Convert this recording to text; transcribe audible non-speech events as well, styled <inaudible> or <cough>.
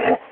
Yeah. <laughs>